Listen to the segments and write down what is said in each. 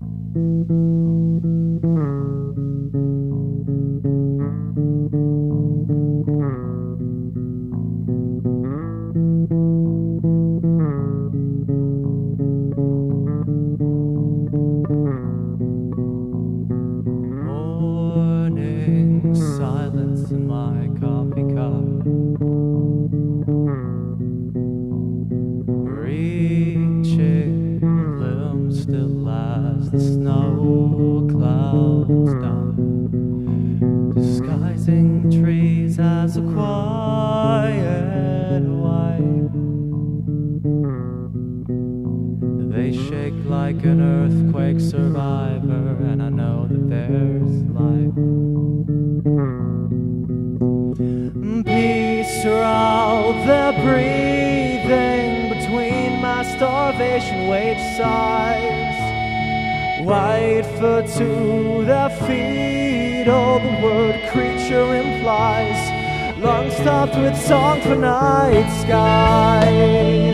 Morning silence in my coffee cup. Clouds disguising trees as a quiet white. They shake like an earthquake survivor, and I know that there's life. Peace throughout their breathing between my starvation wage sighs. White foot to their feet, all the word creature implies. Lungs stopped with song for night skies.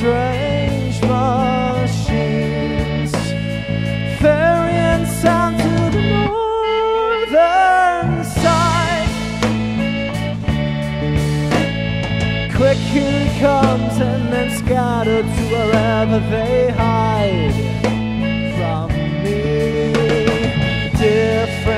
Strange machines, ferrying sound to the northern side. Quick, here he comes, and then scattered to wherever they hide from me. Different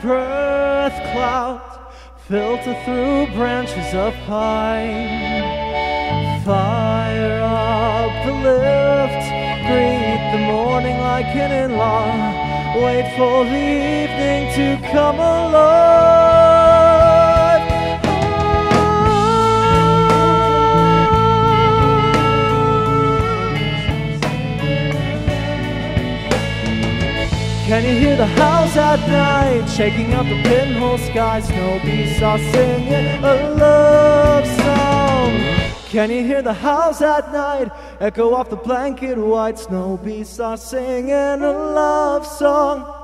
breath clouds filter through branches of pine. Fire up the lift, greet the morning like an in-law. Wait for the evening to come alive. Can you hear the house at night shaking up the pinhole sky? Snow beasts are singing a love song. Can you hear the house at night echo off the blanket white? Snow beasts are singing a love song.